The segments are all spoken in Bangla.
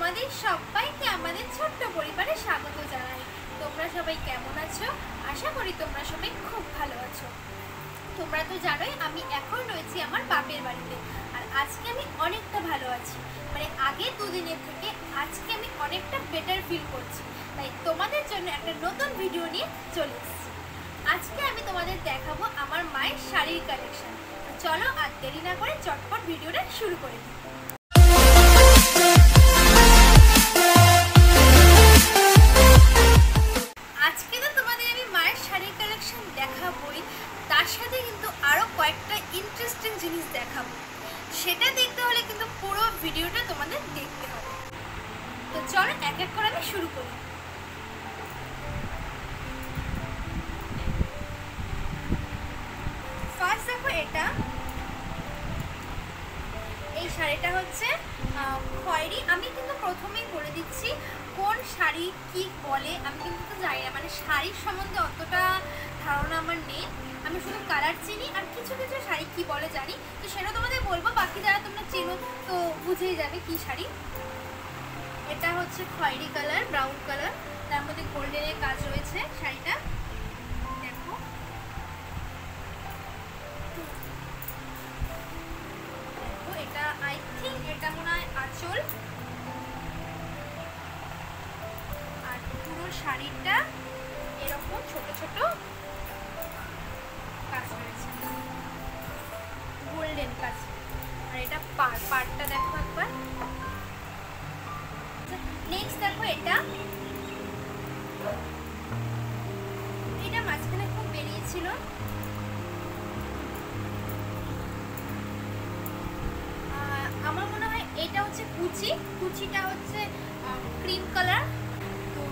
তোমাদের সবাইকে আমাদের ছোট্ট পরিবারে স্বাগত জানাই। তোমরা সবাই কেমন আছো? আশা করি তোমরা সবাই খুব ভালো আছো। তোমরা তো জানোই আমি এখন রয়েছি আমার বাপের বাড়িতে আর আজকে আমি অনেকটা ভালো আছি। মানে আগে দুদিনের থেকে আজকে আমি অনেকটা বেটার ফিল করছি। তাই তোমাদের জন্য একটা নতুন ভিডিও নিয়ে চলে এসেছি। আজকে আমি তোমাদের দেখাবো আমার মায়ের শাড়ির কালেকশন চলো আর দেরি না করে চটপট ভিডিওটা শুরু করে দিই। এটা এই শাড়িটা হচ্ছে খয়েরি। আমি কিন্তু প্রথমেই বলে দিচ্ছি কোন শাড়ি কি বলে, আমি কিন্তু জানি না। মানে শাড়ির সম্বন্ধে অতটা ধারণা আমার নেই। আমি শুধু কালার চিনি আর কিছু কিছু শাড়ি কি বলে জানি। তো সেটা তোমাদের বলব, বাকি যারা তোমরা চেনো তো বুঝেই যাবে কি শাড়ি। এটা হচ্ছে খয়েরি কালার ব্রাউন কালার তার মধ্যে গোল্ডেনের কাজ রয়েছে শাড়িটা। পারটা দেখো একবার। নেক্সট দেখো এটা। এটা মাঝখানে খুব বেরিয়েছিল আমার মনে হয় এটা হচ্ছে কুচি। কুচিটা হচ্ছে ক্রিম কালার তো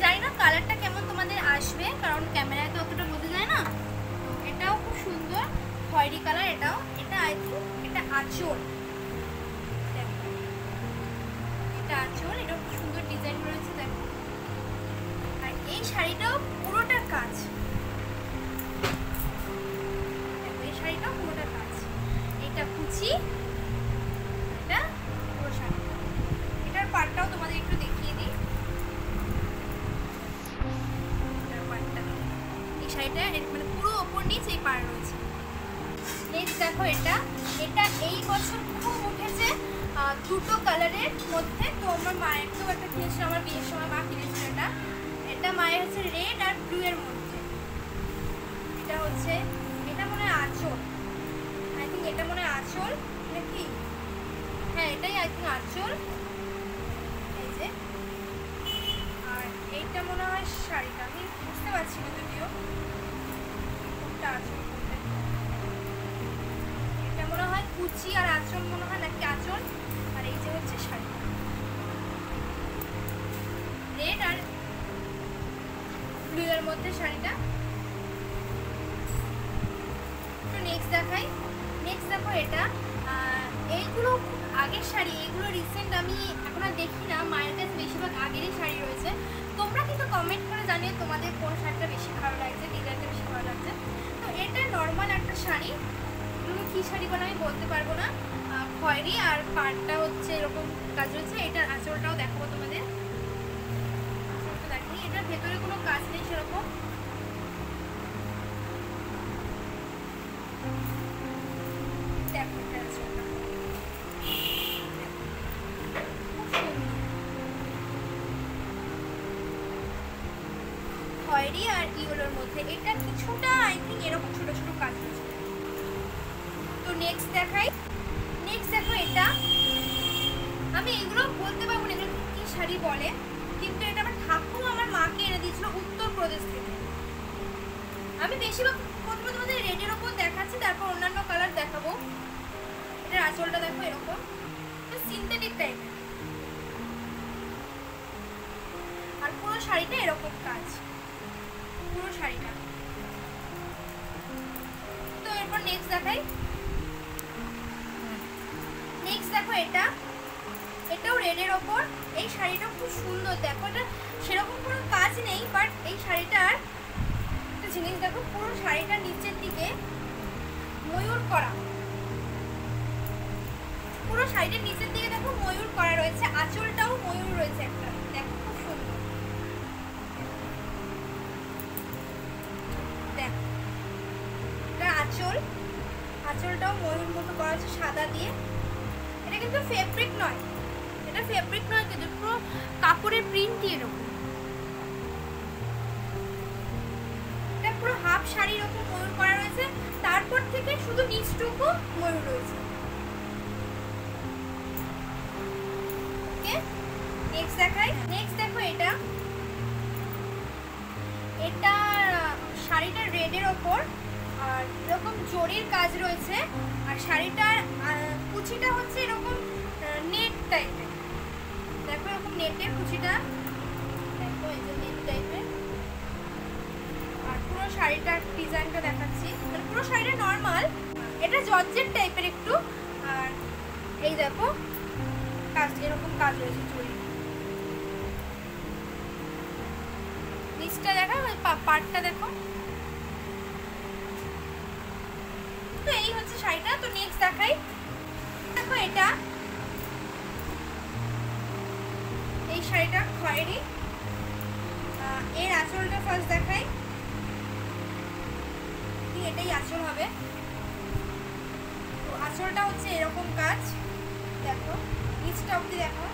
জানি না কালারটা কেমন তোমাদের আসবে, কারণ ক্যামেরায় তো অতটা বোঝা যায় না। তো এটাও খুব সুন্দর। খয়েরি কালার, এটাও, এটা আই থিঙ্ক এটা আঁচল। এটা আঁচল এটা সুন্দর ডিজাইন রয়েছে, দেখো। আর এই শাড়িটাও দেখো এটা এটা এই বছর খুব উঠেছে দুটো কালারের মধ্যে। তো আমার মায়ের তো একটা কিনেছিল আমার বিয়ের সময় মা কিনেছিল এটা। এটা মায়ের হচ্ছে রেড আর ব্লু এর মধ্যে। এটা হচ্ছে, এটা মনে হয় আঁচল। আই থিঙ্ক এটা মনে হয় আঁচল। নাকি হ্যাঁ এটাই আই থিঙ্ক আঁচল। কুচি আর আঁচল মনে হয় নাকি আঁচল? আর এই যে হচ্ছে শাড়ি। রেড আর ব্লু এর মধ্যে শাড়িটা। তো নেক্সট দেখাই। নেক্সট দেখো এটা। এইগুলো আগের শাড়ি। এগুলো রিসেন্ট আমি এখন আর দেখি না। মায়ের কাছে বেশিরভাগ আগেরই শাড়ি রয়েছে। তোমরা কিন্তু কমেন্ট করে জানিয়ে তোমাদের কোন শাড়িটা বেশি ভালো লাগছে ডিজাইনটা বেশি ভালো লাগছে। তো এটা নর্মাল একটা শাড়ি। কী শাড়ি বলে আমি বলতে পারব না। খয়েরি আর পাড়টা হচ্ছে এরকম কাজ রয়েছে। এটার আঁচলটাও দেখাবো তোমাদের। আঁচলটা দেখিনি এটার ভেতরে কোনো কাজ নেই সেরকম। দেখো খয়েরি আর ইয়েলোর মধ্যে। এটা কিছুটা আই থিঙ্ক এরকম ছোট ছোট কাজ নেক্সট দেখাই। নেক্সট দেখো এটা। আমি এগুলো বলতে পারব না, এগুলো কি শাড়ি বলে? কিন্তু এটা আমার ঠাকুর আমার মাকে এনে দিয়েছিল উত্তরপ্রদেশ থেকে। আমি বেশিরভাগ প্রথমে তোমাদের রেডের ওপর দেখাচ্ছি, তারপর অন্যান্য কালার দেখাবো। এটার আঁচলটা দেখো এরকম। সিনথেটিক টাইপের আর পুরো শাড়িটা এরকম কাজ। পুরো শাড়িটা। তো এরপর নেক্সট দেখাই। দেখো এটা। এটাও রেডের ওপর। এই শাড়িটা খুব সুন্দর। দেখো এটা সেরকম কোনো কাজ নেই বাট এই শাড়িটার একটা জিনিস দেখো, পুরো শাড়িটার নিচের দিকে ময়ূর করা। পুরো শাড়িটার নিচের দিকে দেখো ময়ূর করা রয়েছে। আঁচলটাও ময়ূর রয়েছে একটা। দেখো খুব সুন্দর। দেখো আঁচল। আঁচলটাও ময়ূর মতো করা আছে সাদা দিয়ে। এটা কিন্তু ফেব্রিক নয়। এটা ফেব্রিক নয় কিন্তু পুরো কাপড়ের প্রিন্টই এরকম এটা পুরো হাফ শাড়ির ওপর ময়ূর করা রয়েছে। তারপর থেকে শুধু নিচটুকু ময়ূর রয়েছে। নেক্সট দেখাই। নেক্সট দেখো এটা। এটা শাড়িটা রেডের ওপর। আর এরকম জরির কাজ রয়েছে। আর শাড়িটার কুচিটা হচ্ছে এরকম নেট টাইপের দেখো এরকম নেটের কুচিটা দেখো এই যে নেট টাইপের আর পুরো শাড়িটার ডিজাইনটা দেখাচ্ছি। মানে পুরো শাড়িটা নর্মাল এটা জর্জেট টাইপের একটু। আর এই দেখো কাজ এরকম কাজ রয়েছে চুড়ি। নিচটা দেখা, ওই পা- পাড়টা দেখো। তো এই হচ্ছে শাড়িটা। তো নেক্সট দেখাই। দেখো এটা। এই শাড়িটা খয়েরি। এর আঁচলটা ফার্স্ট দেখাই। ঠিক এটাই আঁচল হবে? তো আঁচলটা হচ্ছে এরকম কাজ। দেখো, নিচটা অব্দি দেখো।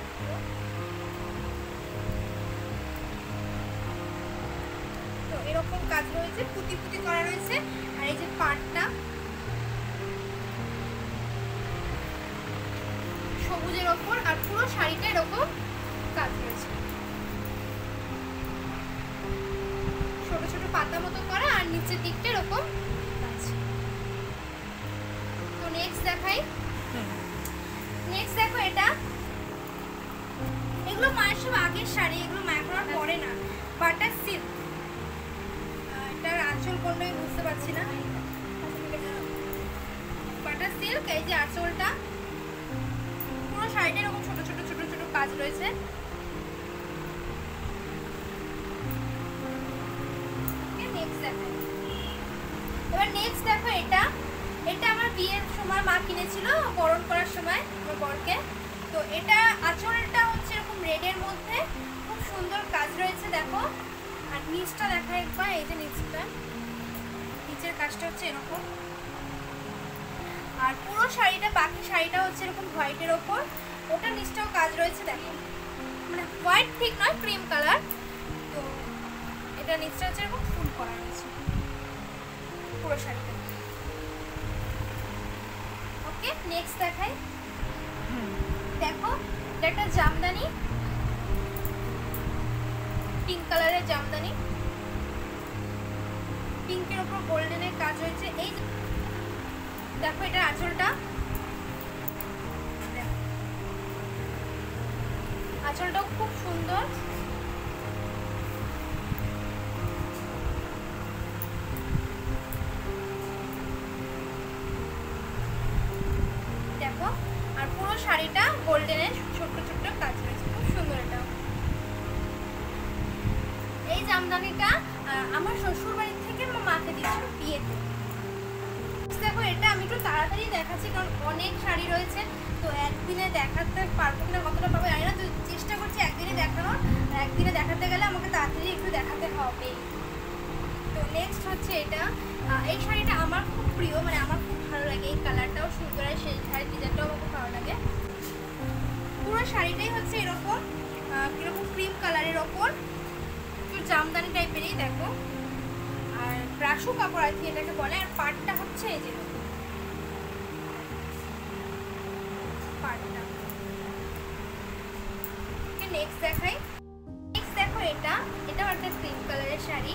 তো এরকম কাজ রয়েছে, পুঁতি পুঁতি করা রয়েছে। আর এই যে পাটটা সবুজের ওপর আর পুরো শাড়িটা এরকম কাজ রয়েছে ছোট ছোট পাতা মতো করা আর নিচের দিকটা এরকম কাজ। তো নেক্সট দেখাই। নেক্সট দেখো এটা। এগুলো মায়ের সব আগের শাড়ি, এগুলো পরে না। Butter silk. এটার আঁচল কোনটা আমি বুঝতে পারছি না। বাটার সিল্ক, এই যে আঁচলটা। শাড়িটা এরকম ছোট ছোট ছোট ছোট কাজ রয়েছে। এবার নেক্সট দেখো এটা। এটা আমার বিয়ের সময় মা কিনেছিল, বরণ করার সময় আমার বরকে। তো এটা আঁচলটা হচ্ছে এরকম রেডের মধ্যে। খুব সুন্দর কাজ রয়েছে, দেখো। আর নিচটা দেখা একবার, এই যে নিচটা। নিচের কাজটা হচ্ছে এরকম। আর পুরো শাড়িটা, বাকি শাড়িটা হচ্ছে এরকম হোয়াইটের ওপর। ওটা নিচটাও কাজ রয়েছে, দেখো। মানে হোয়াইট ঠিক নয় ক্রিম কালার তো এটা নিচটা হচ্ছে এরকম ফুল করা রয়েছে। পুরো শাড়িটা। ওকে নেক্সট দেখাই। দেখো এটা একটা জামদানি পিঙ্ক কালারের জামদানি। পিঙ্কের ওপর গোল্ডেনের কাজ হয়েছে। এই দেখো এটা আঁচলটা। আঁচলটাও খুব সুন্দর। দেখো, আর পুরো শাড়িটা গোল্ডেনের ছোট্ট ছোট্ট কাজ রয়েছে। খুব সুন্দর এটা এই জামদানিটা আমার শ্বশুর বাড়ি থেকে আমার মাকে দিয়েছিল বিয়েতে। দেখো, এটা আমি একটু তাড়াতাড়ি দেখাচ্ছি, কারণ অনেক শাড়ি রয়েছে। তো একদিনে দেখাতে পারব কিনা কতটা পাবো জানি না। তো দেখানোর একদিনে দেখাতে গেলে আমাকে তাড়াতাড়ি একটু দেখাতে হবে। তো নেক্সট হচ্ছে এটা। এই শাড়িটা আমার খুব প্রিয় মানে আমার খুব ভালো লাগে। এই কালারটাও সুন্দর আর সেই শাড়ির ডিজাইনটাও আমার খুব ভালো লাগে। পুরো শাড়িটাই হচ্ছে এরকম কীরকম ক্রিম কালারের ওপর। একটু জামদানি টাইপেরই দেখো। আর ব্রাশু কাপড় আর কি এটাকে বলে। আর পাটটা হচ্ছে এই যে এরকম। পাটটা নেক্সট দেখাই। নেক্সট দেখো এটা। এটাও একটা ক্রিম কালারের শাড়ি।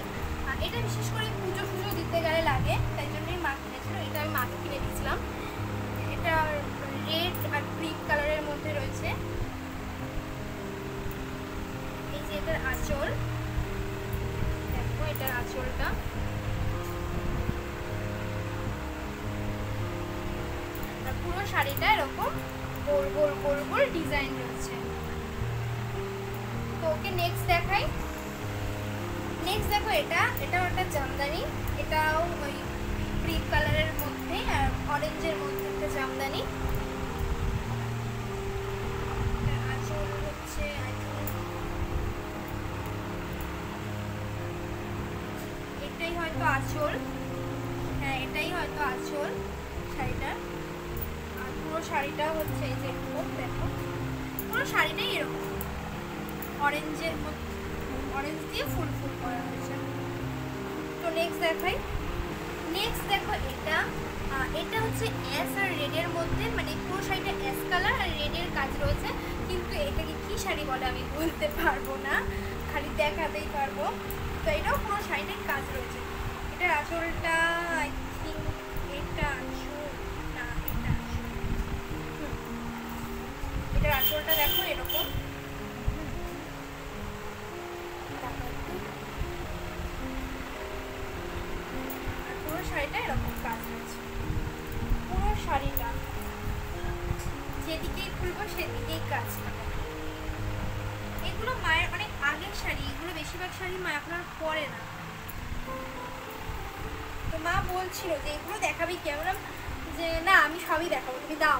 এটা বিশেষ করে পুজো ফুজো দিতে গেলে লাগে, তাই জন্যই মা কিনেছিল। এটা আমি মাকে কিনে দিয়েছিলাম। এটা রেড আর ক্রিম কালারের মধ্যে রয়েছে। এই যে এটার আঁচল। দেখো এটার আঁচলটা। পুরো শাড়িটা এরকম গোল গোল গোল গোল ডিজাইন রয়েছে। তো ওকে নেক্সট দেখাই। নেক্সট দেখো এটা, এটাও একটা জামদানি। এটাও ওই ক্রিম কালারের মধ্যে আর অরেঞ্জের মধ্যে একটা জামদানি। এটাই হয়তো আঁচল। হ্যাঁ এটাই হয়তো আঁচল শাড়িটা। আর পুরো শাড়িটা হচ্ছে এই যে, দেখো। পুরো শাড়িটাই এরকম। অরেঞ্জের অরেঞ্জ দিয়ে ফুল ফুল করা হয়েছে। তো নেক্সট দেখাই। নেক্সট দেখো এটা এটা হচ্ছে অ্যাস আর রেডের মধ্যে মানে পুরো শাড়িটা অ্যাস কালার আর রেডের কাজ রয়েছে। কিন্তু এটাকে কি শাড়ি বলে আমি বলতে পারব না, খালি দেখাতেই পারব। তো এটাও পুরো শাড়িটার কাজ রয়েছে। এটার আঁচলটা খুলবো সেদিকেই কাজ এগুলো মায়ের অনেক আগের শাড়ি, এগুলো বেশিরভাগ শাড়ি মা আর পরে না। তো মা বলছিল যে, এগুলো দেখাবি কি? আমি বললাম যে, না, আমি সবই দেখাবো, তুমি দাও।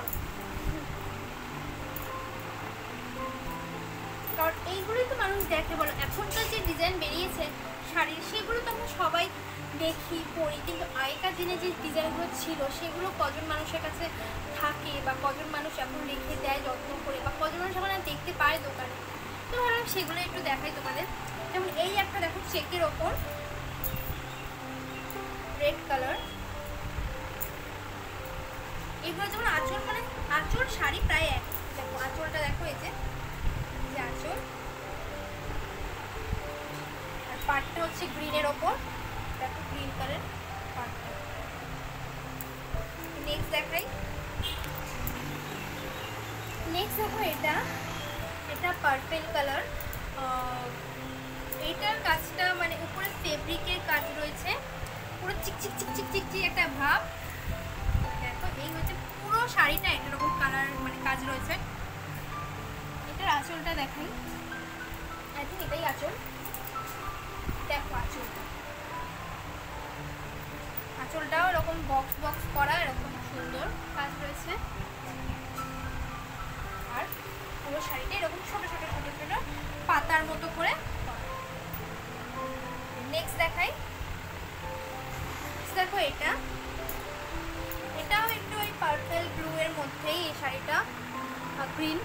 কারণ এইগুলোই তো মানুষ দেখে বলো। এখনকার যে ডিজাইন বেরিয়েছে, শাড়ির, সেগুলো তো আমরা সবাই দেখি পরি কিন্তু আগেকার দিনে যে ডিজাইনগুলো ছিল, সেগুলো কজন মানুষের কাছে থাকে বা কজন মানুষ এখন রেখে দেয় যত্ন করে বা কজন মানুষ এখন দেখতে পায় দোকানে? তো ভাবলাম সেগুলো একটু দেখাই তোমাদের। যেমন এই একটা দেখো চেকের ওপর। Red colour. এগুলো যেমন আঁচল মানে আঁচল শাড়ি প্রায় এক। দেখো, আঁচলটা দেখো এই যে। যে আঁচল। আর পাটটা হচ্ছে গ্রিনের ওপর। দেখো কালার পাটটা নেক্সট দেখাই। নেক্সট দেখো এটা। এটা পার্পেল কালার এটার কাজটা মানে উপরে ফেব্রিকের কাজ রয়েছে। পুরো চিক চিক চিক চিক চিক চিক একটা ভাব। দেখো, এই হচ্ছে পুরো শাড়িটা একটা রকম কালার মানে কাজ রয়েছে। এটার আঁচলটা দেখাই। আই এটাই আঁচল। দেখো আঁচলটা। আঁচলটাও এরকম বক্স বক্স করা, এরকম সুন্দর কাজ রয়েছে। আর পুরো শাড়িটা এরকম ছোট ছোট ছোট ছোট পাতার মতো করে নেক্সট দেখাই। দেখো এটা। এটাও একটু ওই পার্পেল ব্লু এর মধ্যেই এই শাড়িটা গ্রিন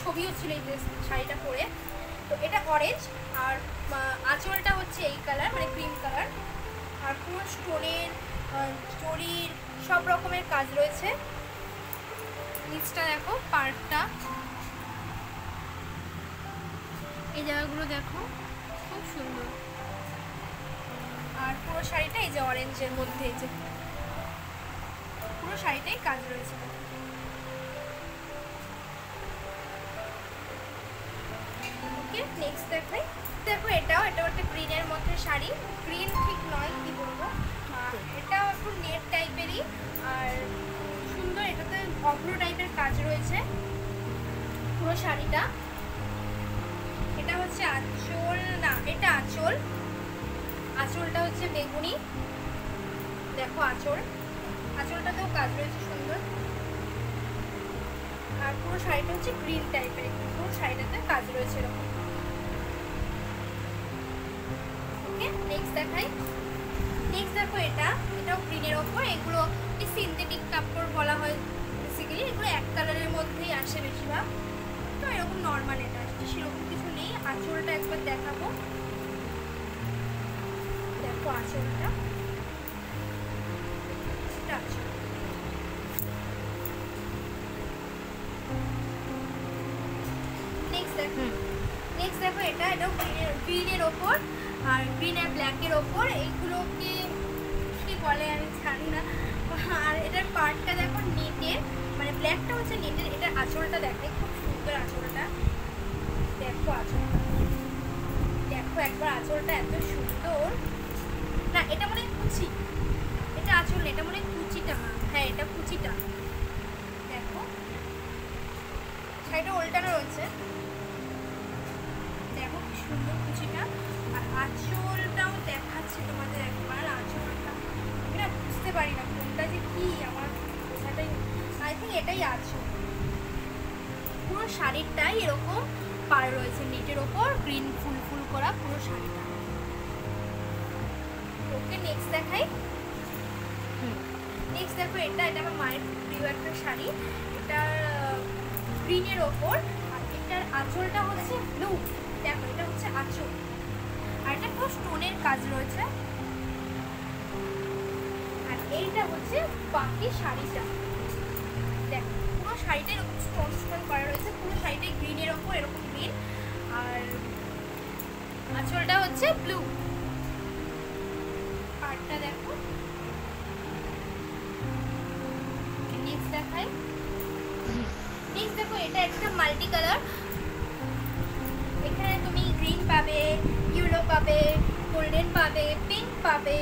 ছবিও ছিল এই শাড়িটা পরে। তো এটা অরেঞ্জ আর আঁচলটা হচ্ছে এই কালার মানে ক্রিম কালার আর পুরো স্টোনের স্টোরির সব রকমের কাজ রয়েছে। নিচটা দেখো পার্টটা এই জায়গাগুলো দেখো, খুব সুন্দর। আর পুরো শাড়িটা এই যে অরেঞ্জের মধ্যে, এই যে পুরো শাড়িটাই কাজ রয়েছে। ওকে নেক্সট দেখাই। দেখো এটাও এটাও একটা গ্রিনের মধ্যে শাড়ি। গ্রিন ঠিক নয়, কি বলব? এটাও একটু নেট টাইপেরই আর সুন্দর, এটাতে অভ্র টাইপের কাজ রয়েছে। পুরো শাড়িটা। এটা হচ্ছে আঁচল, না, এটা আঁচল। আঁচলটা হচ্ছে বেগুনি। দেখো আঁচল। আঁচলটাতেও কাজ রয়েছে সুন্দর। আর পুরো শাড়িটা হচ্ছে গ্রিন টাইপের পুরো শাড়িটাতে কাজ রয়েছে এরকম। ওকে নেক্সট দেখাই। নেক্সট দেখো এটা এটাও গ্রিনের ওপর এগুলো সিনথেটিক কাপড় বলা হয় বেসিক্যালি এগুলো এক কালারের মধ্যেই আসে বেশিরভাগ। তো এরকম নর্মাল এটা আসছে সেরকম কিছু নেই আঁচলটা একবার দেখাবো। দেখো আঁচলটা। নেক্সট দেখো নেক্সট দেখো এটা এটাও গ্রিনের ওপর। আর গ্রিন আর ব্ল্যাকের ওপর এইগুলোকে কি বলে আমি জানি না। আর এটার পার্টটা দেখো নেটের মানে ব্ল্যাকটা হচ্ছে নেটের এটার আঁচলটা দেখে, খুব সুন্দর আঁচলটা দেখো আঁচলটা দেখো একবার আঁচলটা এত সুন্দর। না, এটা মনে কুচি। এটা আঁচল এটা মনে কুচিটা হ্যাঁ এটা কুচিটা। দেখো। সাইডে উল্টানো রয়েছে। দেখো কি সুন্দর কুচিটা। আঁচলটাও দেখাচ্ছি তোমাদের একবার আঁচলটা। আমি না বুঝতে পারি না কোনটা যে কি আমার বোঝাটাই আই থিঙ্ক এটাই আঁচল। পুরো শাড়িটাই এরকম পার রয়েছে নেটের ওপর গ্রিন ফুল ফুল করা পুরো শাড়িটা। ওকে নেক্সট দেখাই। নেক্সট দেখো এটা এটা আমার মায়ের প্রিয় একটা শাড়ি। এটা গ্রিনের ওপর আর এটার আঁচলটা হচ্ছে ব্লু দেখো এটা হচ্ছে আঁচল। আর এটা পুরো স্টোনের কাজ রয়েছে। আর এইটা হচ্ছে বাকি শাড়িটা। দেখ, পুরো শাড়িটা এরকম স্টোন স্টোন করা রয়েছে, পুরো শাড়িটা গ্রিনের ওপর এরকম গ্রিন আর আঁচলটা হচ্ছে ব্লু পার্টটা দেখো। পাবে পিঙ্ক পাবে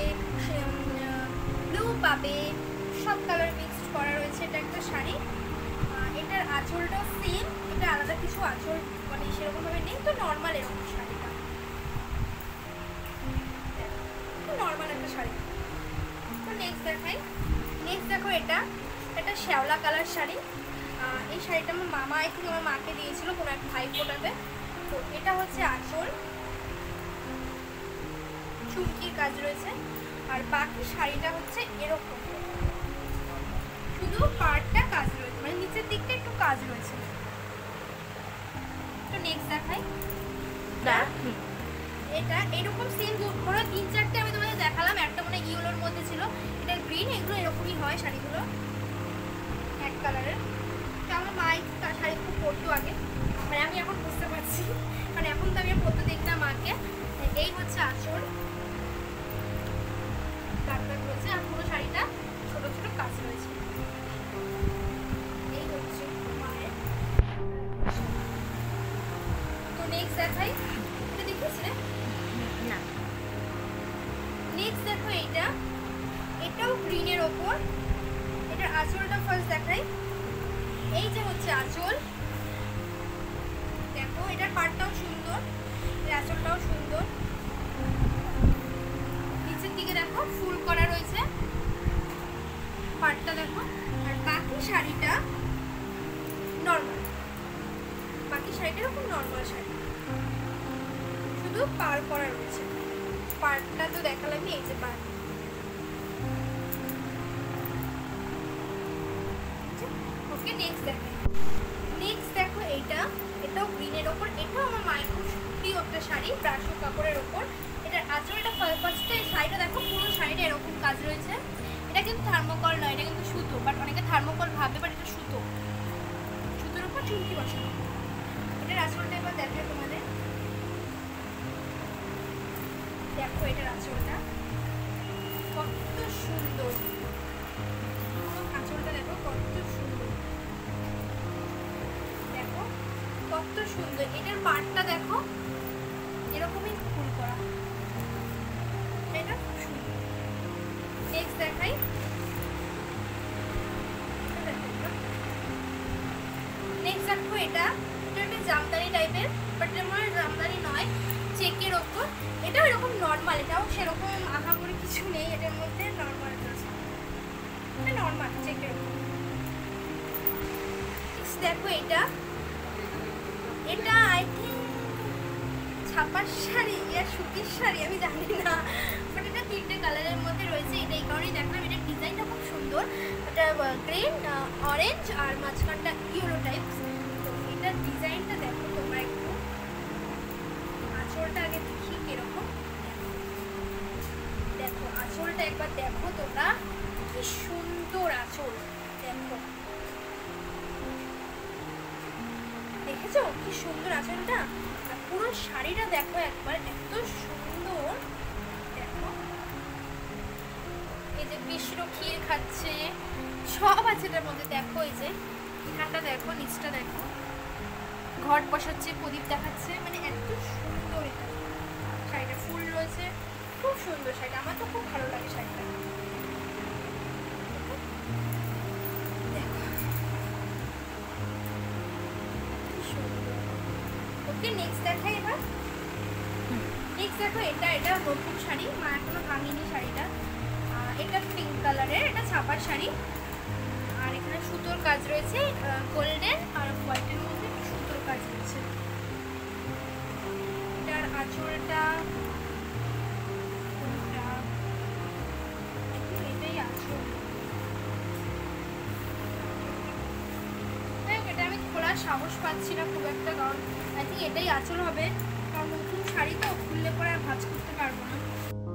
ব্লু পাবে, সব কালার মিক্সড করা রয়েছে এটা একটা শাড়ি। এটার আঁচলটাও সেম এটা আলাদা কিছু আঁচল মানে সেরকমভাবে নেই, তো নর্মাল এরকম শাড়িটা। নর্মাল একটা শাড়ি। তো নেক্সট দেখাই। নেক্সট দেখো এটা এটা শ্যাওলা কালার শাড়ি। এই শাড়িটা আমার মামা আই আমার মাকে দিয়েছিল কোনো এক ভাই ফোটাতে। তো এটা হচ্ছে আঁচল। চুমকির কাজ রয়েছে। আর বাকি শাড়িটা হচ্ছে এরকম। শুধু পার্টটা কাজ রয়েছে মানে নিচের দিকটা একটু কাজ রয়েছে। তো নেক্সট দেখাই। এটা এরকম সেম ধরো তিন চারটে আমি তোমাদের দেখালাম একটা মনে হয় ইউলোর মধ্যে ছিল। এটা গ্রিন এগুলো এরকমই হয় শাড়িগুলো। এক কালারের তো আমার এই শাড়ি খুব পরতো আগে। মানে আমি এখন বুঝতে পারছি। মানে এখন তো আমি পরতে দেখি না মাকে। এই হচ্ছে আঁচল রয়েছে আর পুরো শাড়িটা ছোট ছোট কাজ রয়েছে। এই হচ্ছে মায়ের তো নেক্সট দেখাই। এটা না? নেক্সট দেখো এইটা। এটাও গ্রিনের ওপর। এটার আঁচলটা ফার্স্ট দেখাই। এই যে হচ্ছে আঁচল। দেখো এটার পাটটাও সুন্দর। আঁচলটাও সুন্দর নিচের দিকে দেখো ফুল করা রয়েছে। পাটটা দেখো, আর বাকি শাড়িটা নর্মাল বাকি শাড়িটা এরকম নর্মাল শাড়ি। শুধু পার করা রয়েছে। পার্টটা তো দেখালামই, এই যে পার্ট সুতো বাট অনেকে থার্মোকল ভাবে বাট এটা সুতো সুতোর উপর চুমকি বসানো এটার আঁচলটা এবার দেখায় তোমাদের। দেখো এটার আঁচলটা কত সুন্দর। দেখো, কত সুন্দর। দেখো, কত সুন্দর। এটার পাটটা দেখো। চেকের দেখো এটা। এটা আই থিঙ্ক ছাপার শাড়ি ইয়া সুতির শাড়ি, আমি জানি না। বাট তিনটে কালারের মধ্যে রয়েছে, এটা এই কারণেই দেখলাম। এটার ডিজাইনটা খুব সুন্দর। এটা গ্রিন অরেঞ্জ আর মাঝখানটা ইউরো টাইপ তো এটার ডিজাইনটা দেখো তোমরা একটু। আঁচলটা আগে দেখি কীরকম। দেখো, আঁচলটা একবার দেখো তোমরা। কি সুন্দর আঁচল দেখো। দেখেছ কি সুন্দর আঁচলটা আর পুরো শাড়িটা দেখো একবার, এত সুন্দর। দেখো। এই যে মিশ্র ক্ষীর খাচ্ছে, সব আছে এটার মধ্যে। দেখো এই যে এখানটা দেখো, নিচটা দেখো। ঘট বসাচ্ছে, প্রদীপ দেখাচ্ছে মানে এত সুন্দর এটা। শাড়িটা ফুল রয়েছে, খুব সুন্দর শাড়িটা। আমার তো খুব ভালো লাগে শাড়িটা। সুন্দর ওকে নেক্সট দেখাই এবার। নেক্সট দেখো, এটা এটা নতুন শাড়ি, মা এখনও ভাঙিনি শাড়িটা। এটা পিঙ্ক কালারের এটা ছাপার শাড়ি। আর এখানে সুতোর কাজ রয়েছে গোল্ডেন আর হোয়াইটের মধ্যে সুতোর কাজ রয়েছে। এটার আঁচলটা সাহস পাচ্ছি না খুব একটা, কারণ আই থিঙ্ক এটাই আচল হবে। কারণ নতুন শাড়ি তো খুললে পরে আর ভাঁজ করতে পারব না।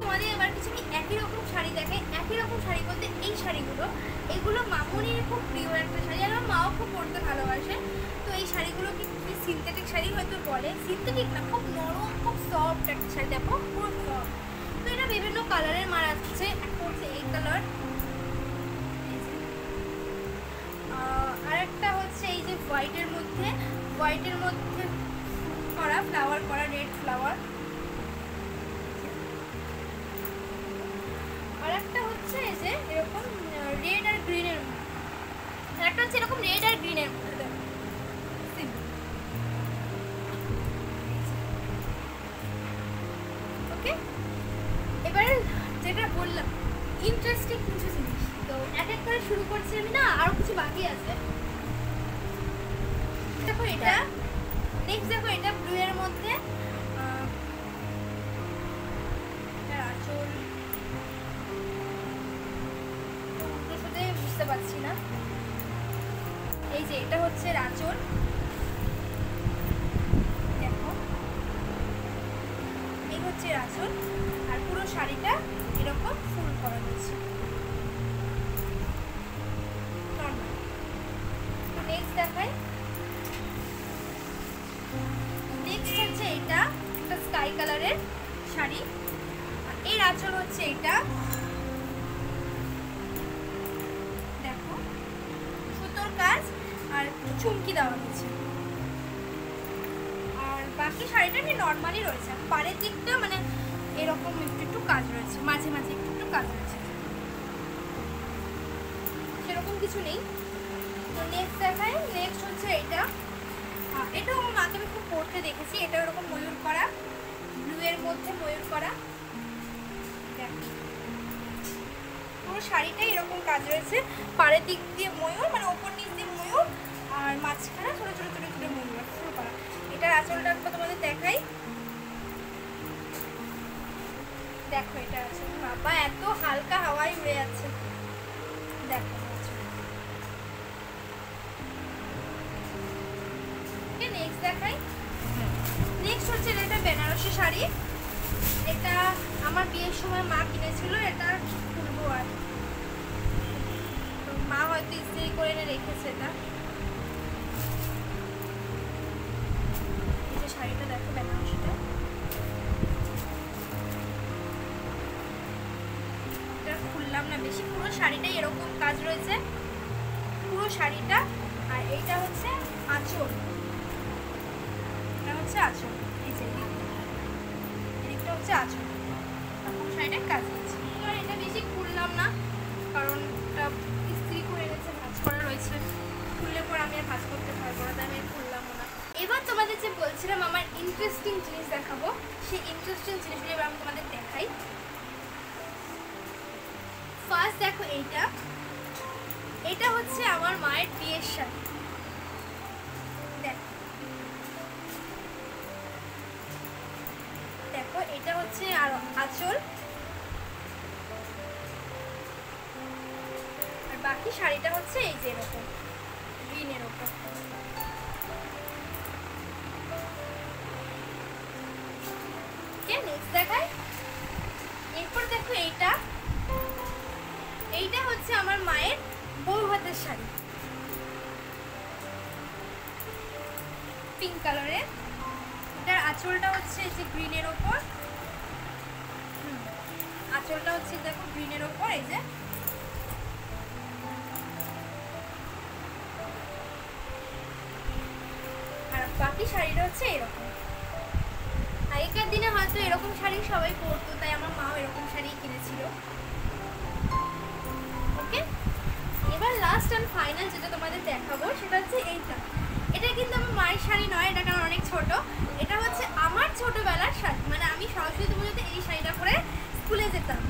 তোমাদের এবার কিছু আমি একই রকম শাড়ি দেখাই একই রকম শাড়ি বলতে এই শাড়িগুলো, এগুলো মামুনির খুব প্রিয় একটা শাড়ি, আর আমার মাও খুব পরতে ভালোবাসে। তো এই শাড়িগুলো কি সিনথেটিক শাড়ি হয়তো বলে। সিনথেটিক না, খুব নরম, খুব সফট একটা শাড়ি, দেখো, পুরো সফট তো এটা বিভিন্ন কালারের মার আসছে একটা হচ্ছে এই কালার। একটা হচ্ছে এই যে হোয়াইটের মধ্যে হোয়াইটের মধ্যে করা ফ্লাওয়ার করা রেড ফ্লাওয়ার আর একটা হচ্ছে এই যে এরকম রেড আর গ্রিনের আর একটা হচ্ছে এরকম রেড আর গ্রিনের দেখো এটা নেক্সট দেখো এটা ব্লু এর মধ্যে বুঝতে পারছি না। এই যে এটা হচ্ছে আঁচল। দেখো। এই হচ্ছে আঁচল, আর পুরো শাড়িটা এরকম ফুল করা রয়েছে নেক্সট দেখাই। এটা। দেখো, সুতোর কাজ আর চুমকি দেওয়া হয়েছে। আর বাকি শাড়িটা এমনি নর্মালি রয়েছে। পাড়ের দিকটা মানে এরকম একটু একটু কাজ রয়েছে। মাঝে মাঝে একটু একটু কাজ রয়েছে। সেরকম কিছু নেই। তো নেক্সট দেখায় নেক্সট হচ্ছে এটা। এটাও আমার মাকে আমি খুব পড়তে দেখেছি। এটা ওরকম ময়ূর করা। ব্লু এর মধ্যে ময়ূর করা। পুরো শাড়িটাই এরকম কাজ রয়েছে। পাড়ের দিক দিয়ে ময়ূর মানে ওপর নিচ দিয়ে ময়ূর, আর মাঝখানে ছোটো ছোটো ছোটো ছোটো ময়ূর করা এটার আঁচলটা একবার তোমাদের দেখাই। দেখো এটা আছে। বাবা, এত হালকা হাওয়ায় উড়ে যাচ্ছে দেখো। নেক্সট দেখাই। নেক্সট হচ্ছে এটা বেনারসি শাড়ি। এটা আমার বিয়ের সময় মা কিনেছিল, এটা খুলবো আর করে এনে রেখেছে এটা। এই শাড়িটা দেখো বেনারসিটা খুললাম না বেশি, পুরো শাড়িটাই এরকম কাজ রয়েছে। পুরো শাড়িটা, আর এইটা হচ্ছে আঁচল। এটা হচ্ছে আঁচল, এই যে। এদিকটা হচ্ছে আঁচল। শাড়িটার কাজ যে বলছিলাম আমার ইন্টারেস্টিং জিনিস দেখাবো, সেই ইন্টারেস্টিং জিনিসগুলো এবার আমি তোমাদের দেখাই। ফার্স্ট দেখো এইটা। এটা হচ্ছে আমার মায়ের বিয়ের শাড়ি। দেখো। দেখো, এটা হচ্ছে আর আঁচল। আর বাকি শাড়িটা হচ্ছে এই যে এরকম গ্রিনের ওপর। শাড়ি। পিঙ্ক কালারের এটার আঁচলটা হচ্ছে যে গ্রিনের ওপর। আঁচলটা হচ্ছে দেখো গ্রিনের ওপর, এই যে। আর বাকি শাড়িটা হচ্ছে এরকম। আগেকার দিনে হয়তো এরকম শাড়ি সবাই পরতো, তাই আমার মাও এরকম শাড়ি কিনেছিল। ওকে এবার লাস্ট অ্যান্ড ফাইনাল যেটা তোমাদের দেখাবো, সেটা হচ্ছে এইটা। এটা কিন্তু আমার মায়ের শাড়ি নয়, এটা কারণ অনেক ছোট। এটা হচ্ছে আমার ছোটোবেলার শাড়ি। মানে আমি সরস্বতী পুজোতে এই শাড়িটা পরে স্কুলে যেতাম।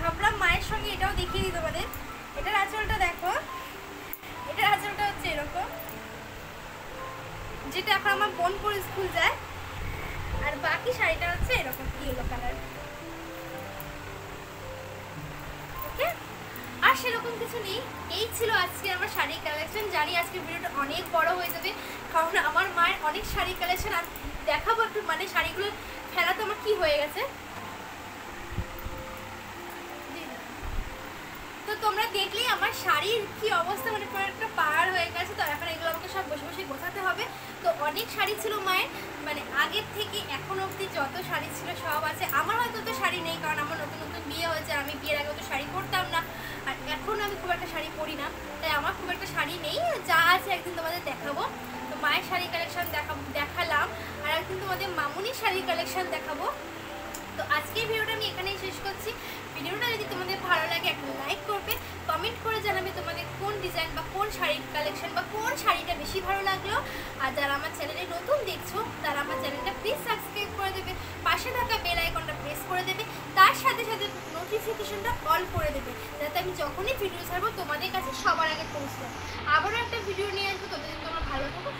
ভাবলাম মায়ের সঙ্গে এটাও দেখিয়ে দিই তোমাদের। এটার আঁচলটা দেখো। এটার আঁচলটা হচ্ছে এরকম। যেটা এখন আমার বোন স্কুল যায়। আর বাকি শাড়িটা হচ্ছে এরকম ইয়েলো কালার সেরকম কিছু নেই। এই ছিল আজকে আমার শাড়ি কালেকশন জানি আজকে ভিডিওটা অনেক বড় হয়ে যাবে, কারণ আমার মায়ের অনেক শাড়ি কালেকশন আর দেখাবো একটু মানে শাড়িগুলো ফেলা তো আমার কি হয়ে গেছে। তো তোমরা দেখলেই আমার শাড়ির কি অবস্থা মানে পুরো একটা পাহাড় হয়ে গেছে। তো এখন এগুলো আমাকে সব বসে বসে গোছাতে হবে। তো অনেক শাড়ি ছিল মায়ের মানে আগের থেকে এখন অবধি যত শাড়ি ছিল সব আছে। আমার হয়তো তো শাড়ি নেই, কারণ আমার নতুন নতুন বিয়ে হয়েছে, আমি বিয়ের আগে তো শাড়ি পরতাম না আর এখন আমি খুব একটা শাড়ি পরি না, তাই আমার খুব একটা শাড়ি নেই। যা আছে একদিন তোমাদের দেখাবো। তো মায়ের শাড়ি কালেকশান দেখা দেখালাম। আর একদিন তোমাদের মামুনির শাড়ির কালেকশান দেখাবো। তো আজকের ভিডিওটা আমি এখানেই শেষ করছি। ভিডিওটা যদি তোমাদের ভালো লাগে, একটা লাইক করবে কমেন্ট করে জানাবে তোমাদের কোন ডিজাইন বা কোন শাড়ির কালেকশন বা কোন শাড়িটা বেশি ভালো লাগল। আর যারা আমার চ্যানেলে নতুন দেখছ, তারা আমার চ্যানেলটা প্লিজ সাবস্ক্রাইব করে দেবে, পাশে থাকা বেল আইকনটা প্রেস করে দেবে, তার সাথে সাথে নোটিফিকেশনটা অল করে দেবে, যাতে আমি যখনই ভিডিও ছাড়বো, তোমাদের কাছে সবার আগে পৌঁছে যায় আবারও একটা ভিডিও নিয়ে আসব, ততদিন তোমরা ভালো থাকো।